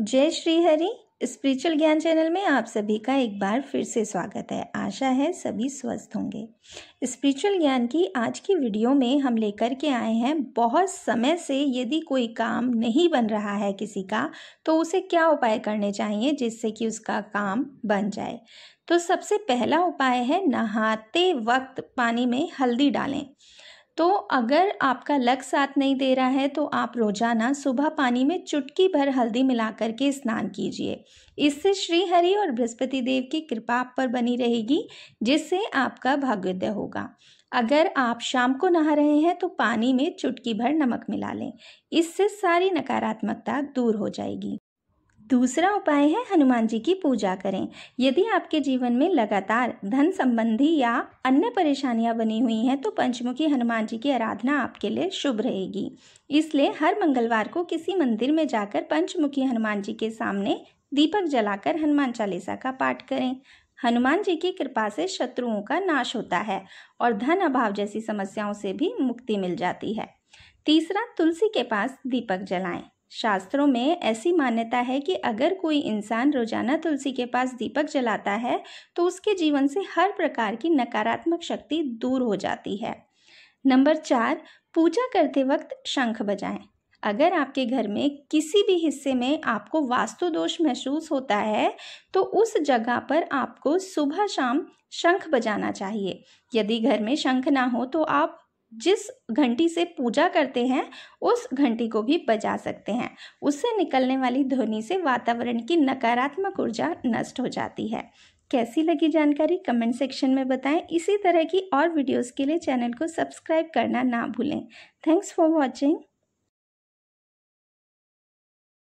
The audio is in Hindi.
जय श्री हरि स्पिरिचुअल ज्ञान चैनल में आप सभी का एक बार फिर से स्वागत है। आशा है सभी स्वस्थ होंगे। स्पिरिचुअल ज्ञान की आज की वीडियो में हम लेकर के आए हैं। बहुत समय से यदि कोई काम नहीं बन रहा है किसी का तो उसे क्या उपाय करने चाहिए जिससे कि उसका काम बन जाए? तो सबसे पहला उपाय है, नहाते वक्त पानी में हल्दी डालें। तो अगर आपका लक साथ नहीं दे रहा है तो आप रोज़ाना सुबह पानी में चुटकी भर हल्दी मिला करके स्नान कीजिए। इससे श्री हरि और बृहस्पति देव की कृपा आप पर बनी रहेगी, जिससे आपका भाग्योदय होगा। अगर आप शाम को नहा रहे हैं तो पानी में चुटकी भर नमक मिला लें। इससे सारी नकारात्मकता दूर हो जाएगी। दूसरा उपाय है हनुमान जी की पूजा करें। यदि आपके जीवन में लगातार धन संबंधी या अन्य परेशानियाँ बनी हुई हैं तो पंचमुखी हनुमान जी की आराधना आपके लिए शुभ रहेगी। इसलिए हर मंगलवार को किसी मंदिर में जाकर पंचमुखी हनुमान जी के सामने दीपक जलाकर हनुमान चालीसा का पाठ करें। हनुमान जी की कृपा से शत्रुओं का नाश होता है और धन अभाव जैसी समस्याओं से भी मुक्ति मिल जाती है। तीसरा, तुलसी के पास दीपक जलाएँ। शास्त्रों में ऐसी मान्यता है कि अगर कोई इंसान रोज़ाना तुलसी के पास दीपक जलाता है तो उसके जीवन से हर प्रकार की नकारात्मक शक्ति दूर हो जाती है। नंबर चार, पूजा करते वक्त शंख बजाएँ। अगर आपके घर में किसी भी हिस्से में आपको वास्तु दोष महसूस होता है तो उस जगह पर आपको सुबह शाम शंख बजाना चाहिए। यदि घर में शंख ना हो तो आप जिस घंटी से पूजा करते हैं, उस घंटी को भी बजा सकते हैं। उससे निकलने वाली ध्वनि से वातावरण की नकारात्मक ऊर्जा नष्ट हो जाती है। कैसी लगी जानकारी कमेंट सेक्शन में बताएँ। इसी तरह की और वीडियोस के लिए चैनल को सब्सक्राइब करना ना भूलें। Thanks for watching.